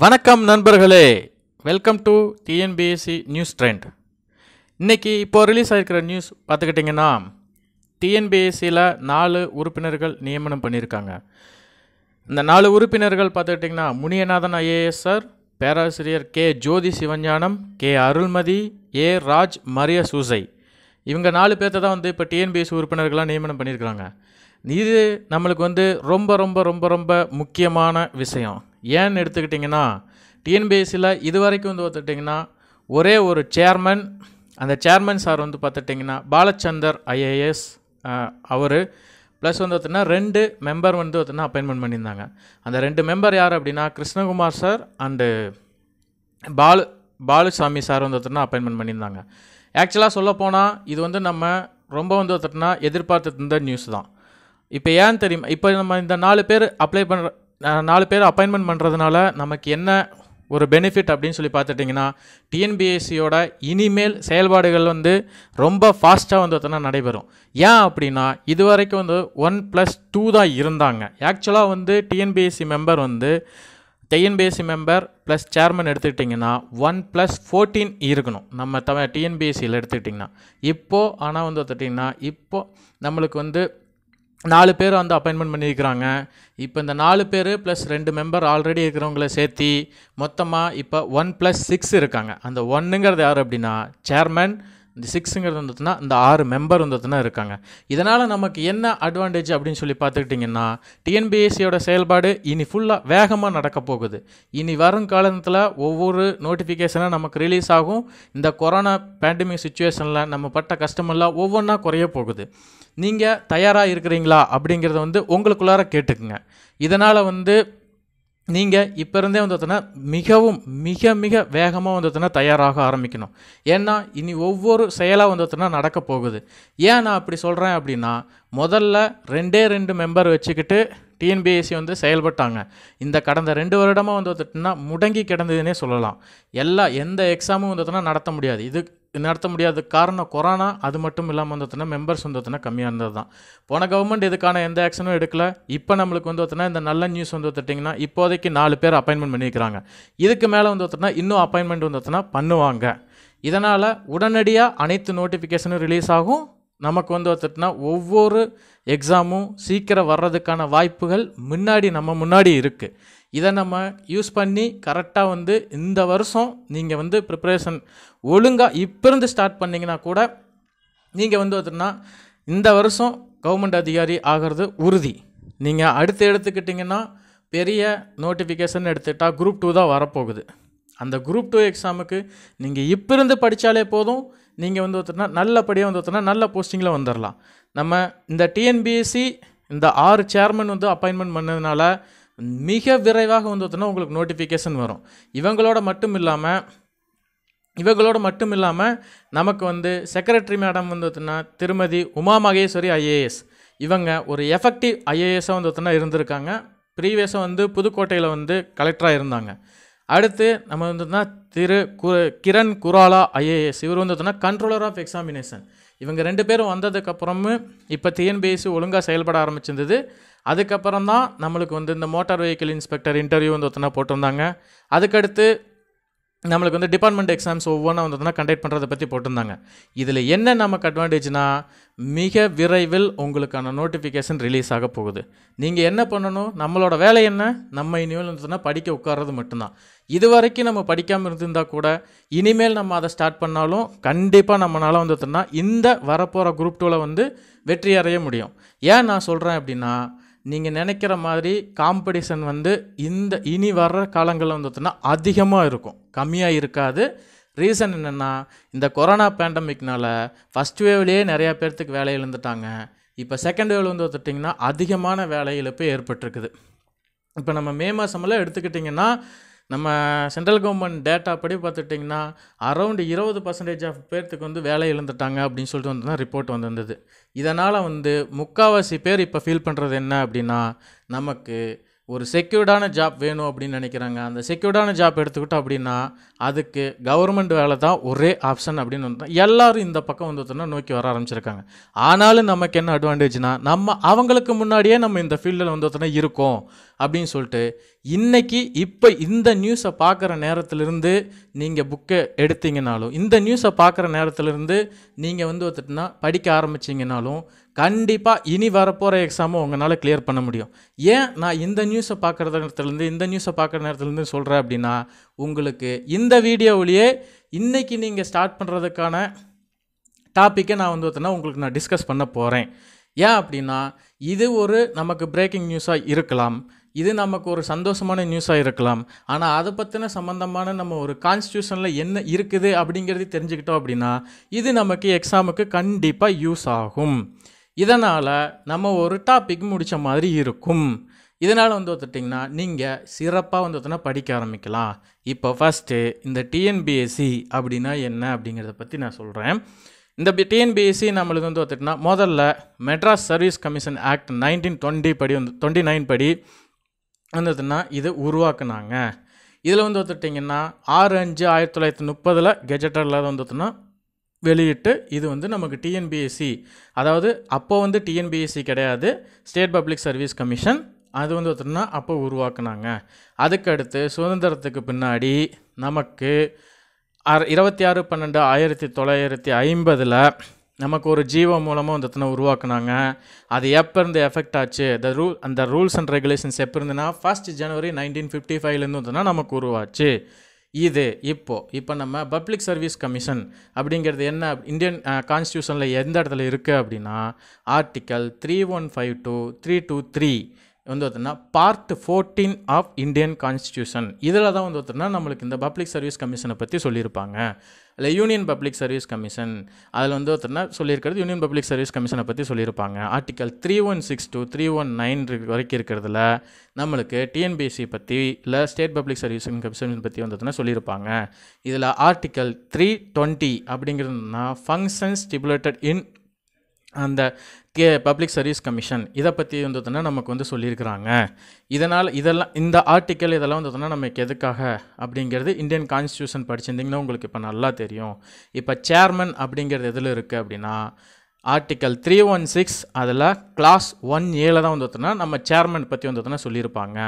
வணக்கம் நண்பர்களே. Welcome to TNPSC news trend இன்றைக்கி இப்போ ரிலீஸ் ஆகிருக்கிற நியூஸ் பார்த்துக்கிட்டிங்கன்னா டிஎன்பிஎஸ்சியில் நாலு உறுப்பினர்கள் நியமனம் பண்ணியிருக்காங்க. இந்த நாலு உறுப்பினர்கள் பார்த்துக்கிட்டிங்கன்னா முனியநாதன் ஐஏஎஸ் சார் பேராசிரியர் K Jothi Sivagnanam K Arulmathi A Raj Maria Susai இவங்க நாலு பேர்த்த தான் வந்து இப்போ டிஎன்பிஎஸ்சி உறுப்பினர்களாக நியமனம் பண்ணியிருக்கிறாங்க. இது நம்மளுக்கு வந்து ரொம்ப ரொம்ப ரொம்ப ரொம்ப முக்கியமான விஷயம். ஏன்னு எடுத்துக்கிட்டிங்கன்னா டிஎன்பிஎஸ்சியில் இது வரைக்கும் வந்து பார்த்துட்டிங்கன்னா ஒரே ஒரு சேர்மன் அந்த சேர்மன் சார் வந்து பார்த்துட்டிங்கன்னா பாலச்சந்தர் ஐஏஎஸ் அவர். ப்ளஸ் வந்து பார்த்தீங்கன்னா ரெண்டு மெம்பர் வந்து பார்த்தீங்கன்னா அப்பாயின்மெண்ட் பண்ணியிருந்தாங்க. அந்த ரெண்டு மெம்பர் யார் அப்படின்னா Krishnakumar sir and Balu Baluswamy sir வந்து பார்த்தீங்கன்னா அப்பாயின்மெண்ட் பண்ணியிருந்தாங்க. ஆக்சுவலாக சொல்லப்போனால் இது வந்து நம்ம ரொம்ப வந்து பார்த்தீங்கன்னா எதிர்பார்த்துட்டு இருந்த நியூஸ் தான். இப்போ ஏன் தெரியுமா இப்போ நம்ம இந்த நாலு பேர் அப்ளை பண்ணுற நாலு பேர் அப்பாயின்மெண்ட் பண்ணுறதுனால நமக்கு என்ன ஒரு பெனிஃபிட் அப்படின்னு சொல்லி பார்த்துட்டிங்கன்னா டிஎன்பிஎஸ்சியோட இனிமேல் செயல்பாடுகள் வந்து ரொம்ப ஃபாஸ்ட்டாக வந்து பார்த்தோன்னா நடைபெறும். ஏன் அப்படின்னா இது வரைக்கும் வந்து ஒன் ப்ளஸ் டூ தான் இருந்தாங்க. ஆக்சுவலாக வந்து டிஎன்பிஎஸ்சி மெம்பர் வந்து டிஎன்பிஎஸ்சி மெம்பர் ப்ளஸ் சேர்மன் எடுத்துக்கிட்டிங்கன்னா ஒன் ப்ளஸ் ஃபோர்டீன் இருக்கணும். நம்ம தமிழ் டிஎன்பிஎஸ்சியில் எடுத்துக்கிட்டிங்கன்னா. இப்போது ஆனால் வந்து பார்த்துட்டிங்கன்னா இப்போது நம்மளுக்கு வந்து நாலு பேர் வந்து அப்பாயின்மெண்ட் பண்ணியிருக்கிறாங்க. இப்போ இந்த நாலு பேர் ப்ளஸ் ரெண்டு மெம்பர் ஆல்ரெடி இருக்கிறவங்கள சேர்த்தி மொத்தமாக இப்போ ஒன் ப்ளஸ் சிக்ஸ் இருக்காங்க. அந்த ஒன்னுங்கிறது யார் அப்படின்னா சேர்மன் இந்த சிக்ஸுங்கிறது வந்துட்டுனா இந்த ஆறு மெம்பர் வந்ததுன்னா இருக்காங்க. இதனால் நமக்கு என்ன அட்வான்டேஜ் அப்படின்னு சொல்லி பார்த்துக்கிட்டிங்கன்னா டிஎன்பிஎஸ்சியோட செயல்பாடு இனி ஃபுல்லாக வேகமாக நடக்க போகுது. இனி வரும் காலத்தில் ஒவ்வொரு நோட்டிஃபிகேஷனாக நமக்கு ரிலீஸ் ஆகும். இந்த கொரோனா பேண்டமிக் சுச்சுவேஷனில் நம்ம பட்ட கஷ்டமெல்லாம் ஒவ்வொன்றா குறைய போகுது. நீங்கள் தயாராக இருக்கிறீங்களா அப்படிங்கிறத வந்து உங்களுக்குள்ளார கேட்டுக்குங்க. இதனால் வந்து நீங்கள் இப்போ இருந்தே வந்து பார்த்தோன்னா மிகவும் மிக மிக வேகமாக வந்து பார்த்தோன்னா தயாராக ஆரம்பிக்கணும். ஏன்னா இனி ஒவ்வொரு செயலாக வந்து பார்த்தோன்னா நடக்க போகுது. ஏன் நான் அப்படி சொல்கிறேன் அப்படின்னா முதல்ல ரெண்டே ரெண்டு மெம்பர் வச்சுக்கிட்டு டிஎன்பிஎஸ்சி வந்து செயல்பட்டாங்க. இந்த கடந்த ரெண்டு வருடமாக வந்து பார்த்துட்டுனா முடங்கி கிடந்ததுன்னே சொல்லலாம். எல்லா எந்த எக்ஸாமும் வந்து பார்த்தோன்னா நடத்த முடியாது. இது நடத்த முடியாத காரணம் கொரோனா அது மட்டும் இல்லாமல் வந்து மெம்பர்ஸ் வந்து பார்த்தோன்னா கம்மியாக இருந்தது தான் போன கவர்மெண்ட் இதுக்கான எந்த ஆக்ஷனும் எடுக்கல. இப்போ நம்மளுக்கு வந்து பார்த்தோன்னா இந்த நல்ல நியூஸ் வந்து பார்த்துட்டிங்கன்னா இப்போதைக்கு நாலு பேர் அப்பாயின்மெண்ட் பண்ணியிருக்கிறாங்க இதுக்கு மேலே வந்து பார்த்தோன்னா இன்னும் அப்பாயின்மெண்ட் வந்து பார்த்தோன்னா பண்ணுவாங்க. இதனால் உடனடியாக அனைத்து நோட்டிஃபிகேஷனும் ரிலீஸ் ஆகும். நமக்கு வந்து பார்த்துட்டுனா ஒவ்வொரு எக்ஸாமும் சீக்கிரம் வர்றதுக்கான வாய்ப்புகள் முன்னாடி நம்ம முன்னாடி இருக்குது இதை நம்ம யூஸ் பண்ணி கரெக்டாக வந்து இந்த வருஷம் நீங்கள் வந்து ப்ரிப்பரேஷன் ஒழுங்காக இப்போ இருந்து ஸ்டார்ட் பண்ணிங்கன்னா கூட நீங்கள் வந்து பார்த்துட்டுனா இந்த வருஷம் கவர்மெண்ட் அதிகாரி ஆகிறது உறுதி. நீங்கள் அடுத்து எடுத்துக்கிட்டிங்கன்னா பெரிய நோட்டிஃபிகேஷன் எடுத்துக்கிட்டால் குரூப் டூ தான் வரப்போகுது. அந்த குரூப் டூ எக்ஸாமுக்கு நீங்கள் இப்போ இருந்து படித்தாலே போதும் நீங்கள் வந்து ஒருத்தர்னா நல்லபடியாக வந்து ஒருத்தர்னா நல்ல போஸ்டிங்கில் வந்துடலாம் நம்ம இந்த டிஎன்பிஎஸ்சி இந்த ஆறு சேர்மன் வந்து அப்பாயின்மெண்ட் பண்ணதுனால மிக விரைவாக வந்து ஒருத்தனா உங்களுக்கு நோட்டிஃபிகேஷன் வரும். இவங்களோட மட்டும் இல்லாமல் இவங்களோட மட்டும் இல்லாமல் நமக்கு வந்து செக்ரட்டரி மேடம் வந்து பார்த்தீங்கன்னா திருமதி உமா மகேஸ்வரி ஐஏஎஸ் இவங்க ஒரு எஃபெக்டிவ் ஐஏஎஸ்ஸாக வந்து பார்த்தீங்கன்னா இருந்திருக்காங்க. ப்ரீவியஸாக வந்து புதுக்கோட்டையில் வந்து கலெக்டராக இருந்தாங்க. அடுத்து நம்ம வந்து திரு கு கிரண் குராலா ஐஏஎஸ் இவர் வந்து கண்ட்ரோலர் ஆஃப் எக்ஸாமினேஷன் இவங்க ரெண்டு பேரும் வந்ததுக்கப்புறமும் இப்போ டிஎன்பிஎஸ்சி ஒழுங்காக செயல்பட ஆரம்பிச்சிருந்தது. அதுக்கப்புறம் தான் நம்மளுக்கு வந்து இந்த மோட்டார் வெஹிக்கிள் இன்ஸ்பெக்டர் இன்டர்வியூ வந்து ஒருத்தனா போட்டிருந்தாங்க. அதுக்கடுத்து நம்மளுக்கு வந்து டிபார்ட்மெண்ட் எக்ஸாம்ஸ் ஒவ்வொன்றா வந்ததுன்னா கண்டக்ட் பண்ணுறதை பற்றி போட்டிருந்தாங்க. இதில் என்ன நமக்கு அட்வான்டேஜ்னா மிக விரைவில் உங்களுக்கான நோட்டிஃபிகேஷன் ரிலீஸ் ஆக போகுது. நீங்கள் என்ன பண்ணணும்? நம்மளோட வேலை என்ன? நம்ம இனிமேல் வந்துன்னா படிக்க உட்கார்றது மட்டும்தான். இது வரைக்கும் நம்ம படிக்காமல் இருந்திருந்தால் கூட இனிமேல் நம்ம அதை ஸ்டார்ட் பண்ணாலும் கண்டிப்பாக நம்மளால் வந்துட்டோம்னா இந்த வரப்போகிற குரூப் டூவில் வந்து வெற்றி அடைய முடியும். ஏன் நான் சொல்கிறேன் அப்படின்னா நீங்கள் நினைக்கிற மாதிரி காம்படிஷன் வந்து இந்த இனி வர்ற காலங்களில் வந்துட்டுனா அதிகமாக இருக்கும். கம்மியாக இருக்காது. ரீசன் என்னென்னா இந்த கொரோனா பேண்டமிக்னால் ஃபஸ்ட் வேவ்லேயே நிறையா பேர்த்துக்கு வேலை இழந்துட்டாங்க. இப்போ செகண்ட் வேவ் வந்து பார்த்துட்டிங்கன்னா அதிகமான வேலை இழப்பு ஏற்பட்டிருக்குது. இப்போ நம்ம மே மாதமெல்லாம் எடுத்துக்கிட்டிங்கன்னா நம்ம சென்ட்ரல் கவர்மெண்ட் டேட்டா படி பார்த்துட்டிங்கன்னா அரௌண்டு இருபது பர்சன்டேஜ் ஆஃப் பேர்த்துக்கு வந்து வேலை இழந்துட்டாங்க அப்படின்னு சொல்லிட்டு வந்து தான் ரிப்போர்ட் வந்திருந்தது. இதனால் வந்து முக்கால்வாசி பேர் இப்போ ஃபீல் பண்ணுறது என்ன அப்படின்னா நமக்கு ஒரு செக்யூர்டான ஜாப் வேணும் அப்படின்னு நினைக்கிறாங்க. அந்த செக்யூர்டான ஜாப் எடுத்துக்கிட்டோம் அப்படின்னா அதுக்கு கவர்மெண்ட் வேலை தான் ஒரே ஆப்ஷன் அப்படின்னு வந்து எல்லாரும் இந்த பக்கம் வந்து நோக்கி வர ஆரம்பிச்சிருக்காங்க. ஆனாலும் நமக்கு என்ன அட்வான்டேஜ்னா நம்ம அவங்களுக்கு முன்னாடியே நம்ம இந்த ஃபீல்டில் வந்து இருக்கோம் அப்படின்னு சொல்லிட்டு இன்றைக்கி இப்போ இந்த நியூஸை பார்க்குற நேரத்திலிருந்து நீங்கள் புக்கை எடுத்தீங்கனாலும் இந்த நியூஸை பார்க்குற நேரத்திலிருந்து நீங்கள் வந்து பார்த்துட்டுனா படிக்க ஆரம்பிச்சிங்கனாலும் கண்டிப்பாக இனி வரப்போகிற எக்ஸாமும் உங்களால் கிளியர் பண்ண முடியும். ஏன் நான் இந்த நியூஸை பார்க்குற நேரத்துலேருந்து இந்த நியூஸை பார்க்குற நேரத்துலேருந்து சொல்கிறேன் அப்படின்னா உங்களுக்கு இந்த வீடியோவிலேயே இன்றைக்கி நீங்கள் ஸ்டார்ட் பண்ணுறதுக்கான டாப்பிக்கை நான் வந்து பார்த்தோன்னா உங்களுக்கு நான் டிஸ்கஸ் பண்ண போகிறேன் ஏன் அப்படின்னா இது ஒரு நமக்கு பிரேக்கிங் நியூஸாக இருக்கலாம். இது நமக்கு ஒரு சந்தோஷமான நியூஸாக இருக்கலாம். ஆனால் அதை பற்றின சம்மந்தமான நம்ம ஒரு கான்ஸ்டியூஷனில் என்ன இருக்குது அப்படிங்கிறது தெரிஞ்சுக்கிட்டோம் அப்படின்னா இது நமக்கு எக்ஸாமுக்கு கண்டிப்பாக யூஸ் ஆகும். இதனால் நம்ம ஒரு டாபிக் முடித்த மாதிரி இருக்கும். இதனால் வந்து பார்த்துட்டிங்கன்னா நீங்கள் சிறப்பாக வந்து படிக்க ஆரம்பிக்கலாம். இப்போ ஃபஸ்ட்டு இந்த டிஎன்பிஎஸ்சி அப்படின்னா என்ன அப்படிங்கிறத பற்றி நான் சொல்கிறேன் இந்த டிஎன்பிஎஸ்சி நம்மளுக்கு வந்து பார்த்துட்டுனா முதல்ல Madras service commission act nineteen twenty படி வந்து டுவெண்ட்டி நைன் படி வந்ததுன்னா இது உருவாக்குனாங்க. இதில் வந்து பார்த்துட்டிங்கன்னா ஆறு அஞ்சு ஆயிரத்தி தொள்ளாயிரத்தி முப்பதில் கெஜெட்டரில் வந்துட்டுனா வெளியிட்டு இது வந்து நமக்கு டிஎன்பிஎஸ்சி அதாவது அப்போ வந்து டிஎன்பிஎஸ்சி கிடையாது. ஸ்டேட் பப்ளிக் சர்வீஸ் கமிஷன் அது வந்து பார்த்தோம்னா அப்போ உருவாக்குனாங்க. அதுக்கடுத்து சுதந்திரத்துக்கு பின்னாடி நமக்கு அற இருபத்தி ஆறு பன்னெண்டு ஆயிரத்தி தொள்ளாயிரத்தி ஐம்பதில் நமக்கு ஒரு ஜீவோ மூலமாக வந்து உருவாக்குனாங்க. அது எப்போ இருந்து எஃபெக்ட் ஆச்சு? த ரூல் அந்த ரூல்ஸ் அண்ட் ரெகுலேஷன்ஸ் எப்போ இருந்துன்னா ஃபர்ஸ்ட் ஜனவரி நைன்டீன் ஃபிஃப்டி ஃபைவ்லேருந்து வந்துன்னா நமக்கு உருவாச்சு. இது இப்போது இப்போ நம்ம பப்ளிக் சர்வீஸ் கமிஷன் அப்படிங்கிறது என்ன? இந்தியன் கான்ஸ்டியூஷனில் uh, எந்த இடத்துல இருக்குது அப்படின்னா article three one five two three two three வந்து பார்த்தீங்கன்னா part fourteen of Indian constitution இதில் தான் வந்து பார்த்தோன்னா நம்மளுக்கு இந்த பப்ளிக் சர்வீஸ் கமிஷனை பற்றி சொல்லியிருப்பாங்க. இல்லை யூனியன் பப்ளிக் சர்வீஸ் கமிஷன் அதில் வந்து பார்த்தோன்னா சொல்லியிருக்கிறது யூனியன் பப்ளிக் சர்வீஸ் கமிஷனை பற்றி சொல்லியிருப்பாங்க. Article three one six two three one nine வரைக்கும் இருக்கிறதுல நம்மளுக்கு டிஎன்பிஎஸ்சி பற்றி இல்லை ஸ்டேட் பப்ளிக் சர்வீஸ் கமிஷன் பற்றி வந்து சொல்லியிருப்பாங்க. இதில் ஆர்டிக்கல் த்ரீ டுவெண்ட்டி அப்படிங்கிறதுனா ஃபங்க்ஷன்ஸ் ஸ்டிபுலேட்டட் இன் அந்த கே பப்ளிக் சர்வீஸ் கமிஷன் இதை பற்றி வந்ததுன்னா நமக்கு வந்து சொல்லியிருக்கிறாங்க. இதனால் இதெல்லாம் இந்த ஆர்டிக்கல் இதெல்லாம் வந்ததுன்னா நமக்கு எதுக்காக அப்படிங்கிறது இந்தியன் கான்ஸ்டியூஷன் படிச்சிருந்தீங்கன்னா உங்களுக்கு இப்போ நல்லா தெரியும். இப்போ சேர்மன் அப்படிங்கிறது எதில் இருக்குது அப்படின்னா ஆர்டிக்கல் த்ரீ ஒன் சிக்ஸ் அதில் கிளாஸ் ஒன் ஏல தான் வந்துட்டுனா நம்ம சேர்மன் பற்றி வந்துட்டுனா சொல்லியிருப்பாங்க.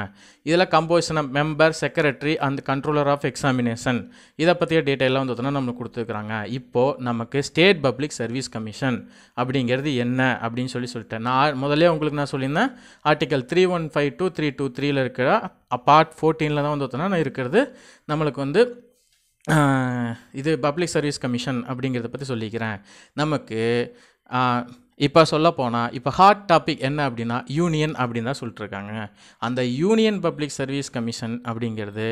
இதில் composition of member secretary and controller of examination இதை பற்றிய டீட்டெயிலாக வந்துட்டுனா நம்மளுக்கு கொடுத்துருக்குறாங்க. இப்போது நமக்கு ஸ்டேட் பப்ளிக் சர்வீஸ் கமிஷன் அப்படிங்கிறது என்ன அப்படின்னு சொல்லி சொல்லிட்டேன். நான் முதல்ல உங்களுக்கு நான் சொல்லியிருந்தேன் article three one five two three two த்ரீல இருக்கிற பார்ட் ஃபோர்டீனில் தான் வந்து நான் இருக்கிறது. நம்மளுக்கு வந்து இது பப்ளிக் சர்வீஸ் கமிஷன் அப்படிங்கிறத பற்றி சொல்லிக்கிறேன். நமக்கு இப்போ சொல்ல போனால் இப்போ ஹாட் டாபிக் என்ன அப்படின்னா யூனியன் அப்படின்னு தான் சொல்லிட்டுருக்காங்க. அந்த யூனியன் பப்ளிக் சர்வீஸ் கமிஷன் அப்படிங்கிறது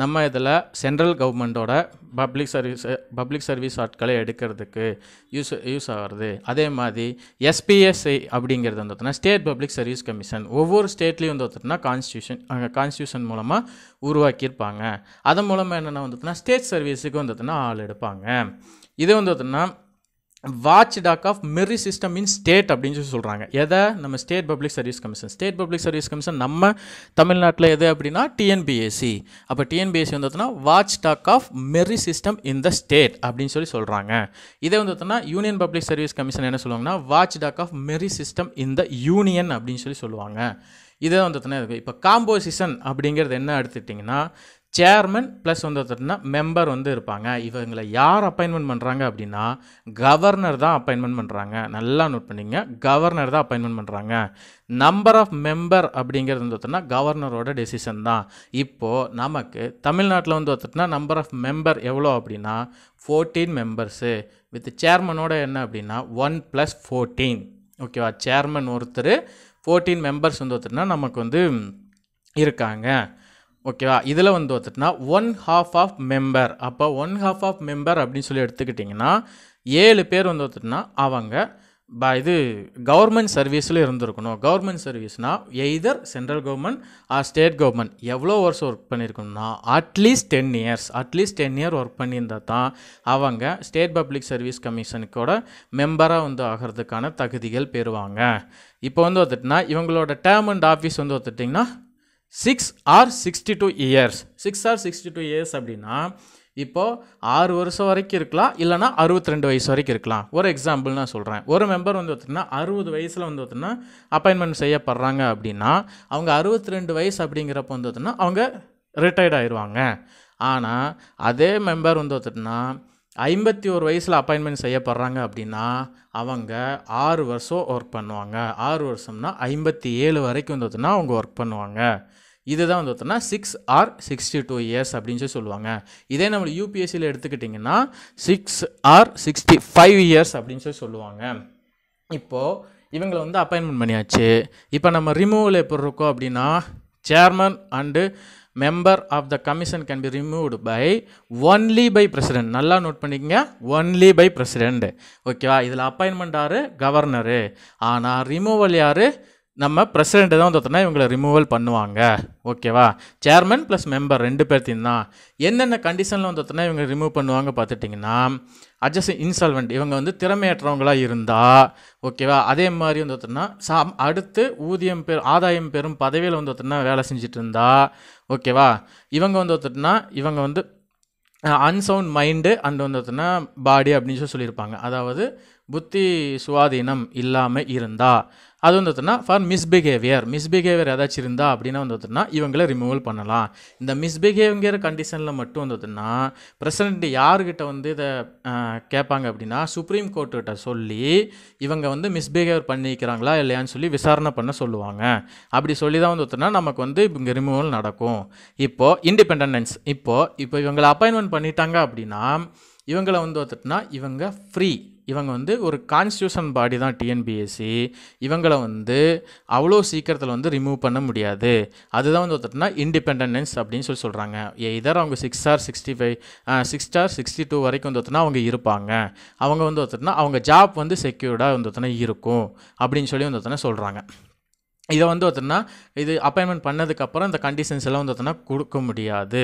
நம்ம இதில் சென்ட்ரல் கவர்மெண்ட்டோட பப்ளிக் சர்வீஸ் பப்ளிக் சர்வீஸ் ஆட்களை எடுக்கிறதுக்கு யூஸ் யூஸ் ஆகிறது. அதே மாதிரி எஸ்பிஎஸ்ஐ அப்படிங்கிறது வந்து ஸ்டேட் பப்ளிக் சர்வீஸ் கமிஷன் ஒவ்வொரு ஸ்டேட்லேயும் வந்து பார்த்தோன்னா கான்ஸ்டியூஷன் கான்ஸ்டியூஷன் மூலமாக உருவாக்கியிருப்பாங்க. அதன் மூலமாக என்னென்ன வந்துட்டுனா ஸ்டேட் சர்வீஸுக்கு வந்துட்டுனா ஆள் எடுப்பாங்க. இது வந்து பார்த்தோன்னா watchdog of merit system in state அப்படின்னு சொல்லி சொல்கிறாங்க எதை? நம்ம state public service commission state public service commission நம்ம தமிழ்நாட்டில் எது அப்படின்னா டிஎன்பிஎஸ்சி அப்போ டிஎன்பிஎஸ்சி வந்து watchdog of merit system in the state அப்படின்னு சொல்லி சொல்கிறாங்க இதே வந்து பார்த்தோன்னா யூனியன் பப்ளிக் சர்வீஸ் கமிஷன் என்ன சொல்லுவாங்கன்னா watchdog of merit system in the union அப்படின்னு சொல்லி சொல்லுவாங்க. இதே வந்து இருக்குது இப்போ காம்போசிஷன் அப்படிங்கிறது என்ன எடுத்துட்டிங்கன்னா சேர்மன் ப்ளஸ் வந்து பார்த்தீங்கன்னா மெம்பர் வந்து இருப்பாங்க. இவங்களை யார் அப்பாயின்மெண்ட் பண்ணுறாங்க அப்படின்னா கவர்னர் தான் அப்பாயின்மெண்ட் பண்ணுறாங்க நல்லா நோட் பண்ணிங்க. கவர்னர் தான் அப்பாயின்மெண்ட் பண்ணுறாங்க நம்பர் ஆஃப் மெம்பர் அப்படிங்கிறது வந்து பார்த்தோன்னா கவர்னரோட டெசிஷன் தான். இப்போது நமக்கு தமிழ்நாட்டில் வந்து பார்த்துட்டுனா நம்பர் ஆஃப் மெம்பர் எவ்வளோ அப்படின்னா ஃபோர்டீன் மெம்பர்ஸு வித் சேர்மனோட என்ன அப்படின்னா ஒன் ப்ளஸ் ஃபோர்டீன் ஓகேவா சேர்மன் ஒருத்தர் ஃபோர்டீன் மெம்பர்ஸ் வந்து பார்த்துட்டுனா நமக்கு வந்து இருக்காங்க. ஓகேவா? இதில் வந்து பார்த்துட்டுனா ஒன் ஹாஃப் ஆஃப் மெம்பர் அப்போ ஒன் ஹாஃப் ஆஃப் மெம்பர் அப்படின்னு சொல்லி எடுத்துக்கிட்டிங்கன்னா ஏழு பேர் வந்து பார்த்துட்டுனா அவங்க ப இது கவர்மெண்ட் சர்வீஸில் இருந்திருக்கணும். Government சர்வீஸ்னால் either central government or state government எவ்வளோ வருஷம் work பண்ணியிருக்கணும்னா at least ten years at least ten year work பண்ணியிருந்தால் தான் அவங்க ஸ்டேட் பப்ளிக் சர்வீஸ் கமிஷனுக்கோட மெம்பராக வந்து ஆகிறதுக்கான தகுதிகள் பெறுவாங்க. இப்போ வந்து வந்துட்டுனா இவங்களோட டேர்ம் அண்ட் ஆஃபீஸ் வந்து வந்துட்டிங்கன்னா six or sixty two years six or sixty two years அப்படின்னா இப்போது ஆறு வருஷம் வரைக்கும் இருக்கலாம் இல்லைனா அறுபத்தி ரெண்டு வயசு வரைக்கும் இருக்கலாம். ஒரு எக்ஸாம்பிள் நான் சொல்கிறேன் ஒரு மெம்பர் வந்து பார்த்திங்கன்னா அறுபது வயசில் வந்து பார்த்திங்கன்னா அப்பாயின்மெண்ட் செய்யப்படுறாங்க அப்படின்னா அவங்க அறுபத்தி ரெண்டு வயசு அப்படிங்கிறப்ப வந்து பார்த்திங்கன்னா அவங்க ரிட்டையர்ட் ஆயிடுவாங்க. ஆனால் அதே மெம்பர் வந்து பார்த்திங்கன்னா ஐம்பத்தி ஒரு வயசில் அப்பாயின்மெண்ட் செய்யப்படுறாங்க அப்படின்னா அவங்க ஆறு வருஷம் ஒர்க் பண்ணுவாங்க. ஆறு வருஷம்னா ஐம்பத்தி ஏழு வரைக்கும் வந்து அவங்க ஒர்க் பண்ணுவாங்க. இதுதான் வந்து பார்த்தோன்னா six or sixty two years அப்படின்னு சொல்லி சொல்லுவாங்க. இதே நம்ம யூபிஎஸ்சியில் எடுத்துக்கிட்டிங்கன்னா six or sixty five years அப்படின்னு சொல்லி சொல்லுவாங்க. இப்போது இவங்களை வந்து அப்பாயின்மெண்ட் பண்ணியாச்சு. இப்போ நம்ம ரிமூவல் எப்படி இருக்கோம் அப்படின்னா chairman and member of the commission can be removed by only by president நல்லா நோட் பண்ணிக்கங்க. ஒன்லி பை பிரசிடென்ட் ஓகேவா இதில் அப்பாயின்மெண்ட் யார்? கவர்னரு ஆனால் ரிமூவல் யார்? நம்ம பிரசிடெண்ட்டு தான் வந்து பார்த்தோன்னா இவங்களை ரிமூவல் பண்ணுவாங்க. ஓகேவா சேர்மன் ப்ளஸ் மெம்பர் ரெண்டு பேர்த்தையும் தான். என்னென்ன கண்டிஷனில் வந்து பார்த்தோன்னா இவங்க ரிமூவ் பண்ணுவாங்க பார்த்துட்டிங்கன்னா அட்ஜஸ்ட் இன்சால்வெண்ட் இவங்க வந்து திறமையற்றவங்களாக இருந்தால் ஓகேவா அதே மாதிரி வந்து பார்த்தோன்னா சா அடுத்து ஊதியம் பெரும் ஆதாயம் பெறும் பதவியில் வந்து பார்த்தோன்னா வேலை செஞ்சுட்டு இருந்தா ஓகேவா இவங்க வந்து பார்த்தோன்னா இவங்க வந்து அன்சவுண்ட் மைண்டு அண்ட் வந்து பார்த்தோன்னா பாடி அப்படின்னு சொல்லி சொல்லியிருப்பாங்க. அதாவது புத்தி சுவாதீனம் இல்லாமல் இருந்தால் அது வந்து பார்த்தோன்னா ஃபார் மிஸ்பிஹேவியர் மிஸ்பிஹேவியர் ஏதாச்சும் இருந்தால் அப்படின்னா வந்து பார்த்தோன்னா இவங்களை ரிமூவல் பண்ணலாம். இந்த மிஸ்பிஹேவியர் கண்டிஷனில் மட்டும் வந்து பார்த்தோன்னா பிரசிடென்ட் யாருக்கிட்ட வந்து இதை கேட்பாங்க அப்படின்னா சுப்ரீம் கோர்ட்டுக்கிட்ட சொல்லி இவங்க வந்து மிஸ்பிஹேவியர் பண்ணிக்கிறாங்களா இல்லையான்னு சொல்லி விசாரணை பண்ண சொல்லுவாங்க. அப்படி சொல்லி தான் வந்து பார்த்தோன்னா நமக்கு வந்து இங்கே ரிமூவல் நடக்கும். இப்போது இண்டிபெண்டன்ஸ் இப்போது இப்போ இவங்களை அப்பாயின்மெண்ட் பண்ணிட்டாங்க அப்படின்னா இவங்களை வந்து பார்த்துட்டுனா இவங்க ஃப்ரீ இவங்க வந்து ஒரு கான்ஸ்டியூஷன் பாடி தான் டிஎன்பிஎஸ்சி இவங்களை வந்து அவ்வளோ சீக்கிரத்தில் வந்து ரிமூவ் பண்ண முடியாது. அதுதான் வந்து பார்த்துட்டுனா இண்டிபெண்டன்ஸ் அப்படின்னு சொல்லி சொல்கிறாங்க இதர் அவங்க six or sixty five six or sixty two வரைக்கும் வந்து பார்த்தினா அவங்க இருப்பாங்க. அவங்க வந்து பார்த்துட்டுனா அவங்க ஜாப் வந்து செக்யூர்டாக வந்து பார்த்தினா இருக்கும். அப்படின்னு சொல்லி வந்து பார்த்தினா சொல்கிறாங்க இதை வந்து பார்த்தோன்னா இது அப்பாயின்மெண்ட் பண்ணதுக்கப்புறம் இந்த கண்டிஷன்ஸ் எல்லாம் வந்து பார்த்தோன்னா கொடுக்க முடியாது.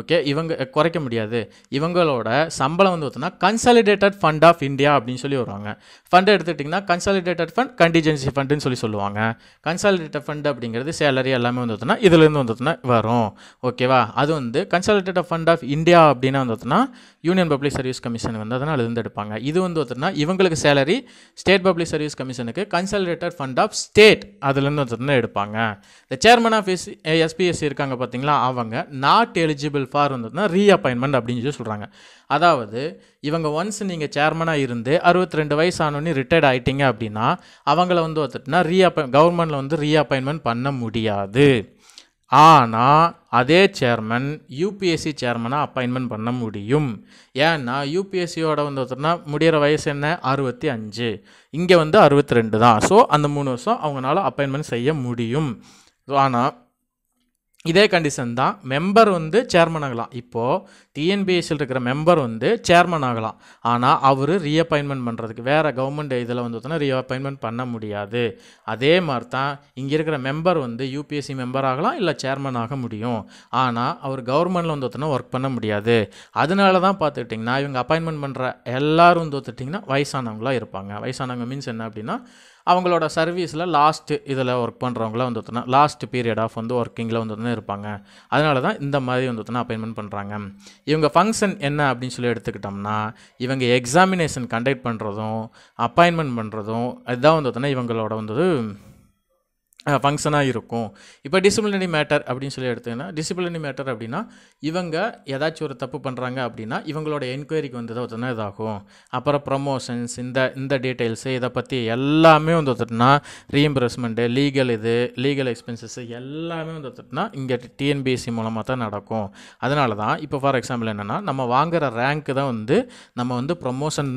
ஓகே இவங்க குறைக்க முடியாது. இவங்களோட சம்பளம் வந்து பார்த்தோன்னா கன்சாலிடேட்டட் ஃபண்ட் ஆஃப் இந்தியா அப்படின்னு சொல்லி வருவாங்க. ஃபண்ட் எடுத்துக்கிட்டிங்கன்னா கன்சாலிடேட்டட் ஃபண்ட் கண்டிஜென்சி ஃபண்டுன்னு சொல்லி சொல்லுவாங்க. கன்சாலிடேட்டட் ஃபண்ட் அப்படிங்கிறது சேலரி எல்லாமே வந்து பார்த்தோன்னா இதுலேருந்து வந்து பார்த்தோன்னா வரும். ஓகேவா அது வந்து கன்சாலிடேட்டட் ஃபண்ட் ஆஃப் இந்தியா அப்படின்னா வந்து பார்த்தோன்னா யூனியன் பப்ளிக் சர்வீஸ் கமிஷன் வந்து அதனால் இருந்து எடுப்பாங்க. இது வந்து பார்த்தோன்னா இவங்களுக்கு சேலரி ஸ்டேட் பப்ளிக் சர்வீஸ் கமிஷனுக்கு கன்சாலிடேட்டட் ஃபண்ட் ஆஃப் ஸ்டேட் அதுலேருந்து வந்து எடுப்பாங்க. இந்த சேர்மன் ஆஃப் எஸ் எஸ்பிஎஸ்சி இருக்காங்க பார்த்தீங்களா? அவங்க நாட் எலிஜிபிள் ஃபார் வந்து ரீஅப்பாயின்மெண்ட் அப்படின்னு சொல்லி சொல்கிறாங்க அதாவது இவங்க ஒன்ஸ் நீங்கள் சேர்மனாக இருந்து அறுபத்தி ரெண்டு வயசு ஆனோன்னு ரிட்டையர்ட் ஆகிட்டீங்க அப்படின்னா அவங்கள வந்து பார்த்துட்டுனா ரீஅப்பாய் கவர்மெண்ட்டில் வந்து ரீஅப்பாயின்மெண்ட் பண்ண முடியாது. ஆனால் அதே சேர்மன் யூபிஎஸ்சி சேர்மனாக அப்பாயின்மெண்ட் பண்ண முடியும். ஏன்னா யூபிஎஸ்சியோட வந்து பார்த்தோம்னா முடிகிற வயசு என்ன? அறுபத்தி அஞ்சு. இங்கே வந்து அறுபத்தி ரெண்டு தான். ஸோ அந்த மூணு வருஷம் அவங்களால அப்பாயின்மெண்ட் செய்ய முடியும். ஆனால் இதே கண்டிஷன் தான். மெம்பர் வந்து சேர்மன் ஆகலாம். இப்போது டிஎன்பிஎஸ்சியில் இருக்கிற மெம்பர் வந்து சேர்மன் ஆகலாம். ஆனால் அவர் ரீஅப்பாயின்மெண்ட் பண்ணுறதுக்கு வேறு கவர்மெண்ட் இதில் வந்து பார்த்தோன்னா ரீஅப்பாயின்மெண்ட் பண்ண முடியாது. அதே மாதிரி தான் இங்கே இருக்கிற மெம்பர் வந்து யூபிஎஸ்சி மெம்பர் ஆகலாம் இல்லை சேர்மன் ஆக முடியும். ஆனால் அவர் கவர்மெண்ட்டில் வந்து பார்த்தோன்னா ஒர்க் பண்ண முடியாது. அதனால தான் பார்த்துக்கிட்டிங்கன்னா இவங்க அப்பாயின்மெண்ட் பண்ணுற எல்லாரும் வந்து பார்த்துட்டிங்கன்னா வயசானவங்களாக இருப்பாங்க. வயசானவங்க மீன்ஸ் என்ன அப்படின்னா அவங்களோட சர்வீஸில் லாஸ்ட்டு இதில் ஒர்க் பண்ணுறவங்கள வந்து பார்த்தோன்னா லாஸ்ட் பீரியட் ஆஃப் வந்து ஒர்க்கிங்கில் வந்து இருப்பாங்க. அதனால தான் இந்த மாதிரி வந்து பார்த்தோன்னா அப்பாயின்மெண்ட் பண்ணுறாங்க இவங்க ஃபங்க்ஷன் என்ன அப்படின்னு சொல்லி எடுத்துக்கிட்டோம்னா இவங்க எக்ஸாமினேஷன் கண்டக்ட் பண்ணுறதும் அப்பாயின்மெண்ட் பண்ணுறதும் இதுதான் வந்து பார்த்தோன்னா இவங்களோட வந்து ஃபங்க்ஷனாக இருக்கும். இப்போ டிசிப்ளினரி மேட்டர் அப்படின்னு சொல்லி எடுத்தீங்கன்னா டிசிப்ளினரி மேட்டர் அப்படின்னா இவங்க ஏதாச்சும் ஒரு தப்பு பண்ணுறாங்க அப்படின்னா இவங்களோட என்கொயரிக்கு வந்து ஒருத்தனா இதாகும். அப்புறம் ப்ரமோஷன்ஸ் இந்த இந்த டீட்டெயில்ஸு இதை பற்றி எல்லாமே வந்து பார்த்தோன்னா ரீஎம்பர்ஸ்மெண்ட்டு லீகல் இது லீகல் எக்ஸ்பென்சஸ் எல்லாமே வந்து பார்த்தோன்னா இங்கே டிஎன்பிஎஸ்சி மூலமாக தான் நடக்கும். அதனால தான் இப்போ ஃபார் எக்ஸாம்பிள் என்னென்னா நம்ம வாங்குற ரேங்க்கு தான் வந்து நம்ம வந்து ப்ரமோஷன்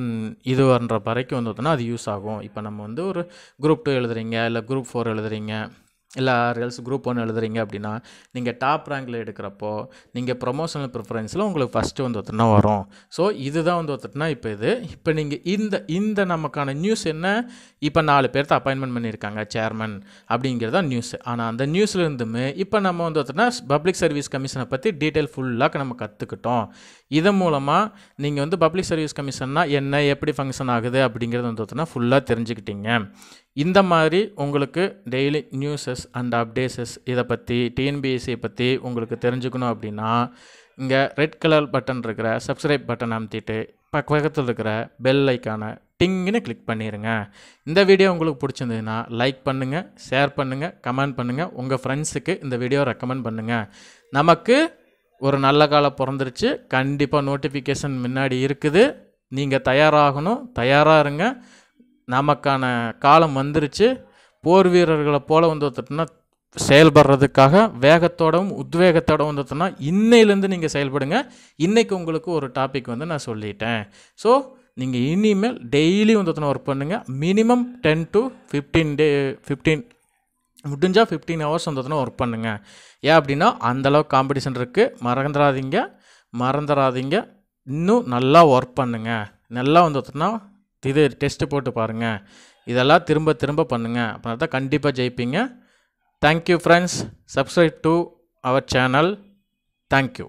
இது வர்ற வரைக்கும் வந்து ஒருத்தனா அது யூஸ் ஆகும். இப்போ நம்ம வந்து ஒரு குரூப் டூ எழுதுறீங்க இல்லை குரூப் ஃபோர் எழுதுறீங்க that. இல்லை எல்ஸ் குரூப் ஒன்று எழுதுறீங்க அப்படின்னா நீங்கள் டாப் ரேங்கில் எடுக்கிறப்போ நீங்கள் ப்ரொமோஷனல் ப்ரிஃபரன்ஸில் உங்களுக்கு ஃபஸ்ட்டு வந்து ஒருத்தனா வரும். ஸோ இதுதான் வந்து ஒருத்தனா இப்போ இது. இப்போ நீங்கள் இந்த இந்த நமக்கான நியூஸ் என்ன? இப்போ நாலு பேர்த்த அப்பாயின்மெண்ட் பண்ணியிருக்காங்க சேர்மன் அப்படிங்கிறது தான் நியூஸ் ஆனால் அந்த நியூஸில் இருந்துமே இப்போ நம்ம வந்து ஒருத்தனா பப்ளிக் சர்வீஸ் கமிஷனை பற்றி டீட்டெயில் ஃபுல்லாக நம்ம கற்றுக்கிட்டோம் இதன் மூலமாக நீங்கள் வந்து பப்ளிக் சர்வீஸ் கமிஷன்னா என்ன எப்படி ஃபங்க்ஷன் ஆகுது அப்படிங்கிறது வந்து ஒருத்தனா ஃபுல்லாக தெரிஞ்சுக்கிட்டீங்க. இந்த மாதிரி உங்களுக்கு daily newses newses and updates இதை பற்றி டிஎன்பிஎஸ்சியை பற்றி உங்களுக்கு தெரிஞ்சுக்கணும் அப்படின்னா இங்கே ரெட் கலர் பட்டன் இருக்கிற சப்ஸ்கிரைப் பட்டன் அமுத்திட்டு பக்கத்தில் இருக்கிற பெல் ஐக்கானை டிங்குன்னு கிளிக் பண்ணிடுங்க இந்த வீடியோ உங்களுக்கு பிடிச்சிருந்ததுன்னா லைக் பண்ணுங்கள் ஷேர் பண்ணுங்கள் கமெண்ட் பண்ணுங்கள் உங்கள் ஃப்ரெண்ட்ஸுக்கு இந்த வீடியோ ரெக்கமெண்ட் பண்ணுங்கள் நமக்கு ஒரு நல்ல காலம் பிறந்துருச்சு கண்டிப்பாக நோட்டிஃபிகேஷன் முன்னாடி இருக்குது நீங்கள் தயாராகணும் தயாராக இருங்க. நமக்கான காலம் வந்துருச்சு போர் வீரர்களை போல் வந்து வந்துட்டுனா செயல்படுறதுக்காக வேகத்தோடவும் உத்வேகத்தோடவும் வந்துட்டோம்னா இன்னையிலேருந்து நீங்கள் செயல்படுங்க. இன்றைக்கு உங்களுக்கு ஒரு டாபிக் வந்து நான் சொல்லிட்டேன். ஸோ நீங்கள் இனிமேல் டெய்லி வந்துட்டுனா ஒர்க் பண்ணுங்கள் minimum ten to fifteen day fifteen முடிஞ்சால் ஃபிஃப்டீன் ஹவர்ஸ் வந்துட்டுனா ஒர்க் பண்ணுங்கள் ஏன் அப்படின்னா அந்தளவுக்கு காம்படிஷன் இருக்குது மறந்துடாதீங்க. மறந்துடாதீங்க. இன்னும் நல்லா ஒர்க் பண்ணுங்கள் நல்லா வந்துட்டுனா இது டெஸ்ட்டு போட்டு பாருங்கள் இதெல்லாம் திரும்ப திரும்ப பண்ணுங்கள் அப்படின்னா தான் கண்டிப்பாக ஜெயிப்பீங்க. Thank you friends subscribe to our channel thank you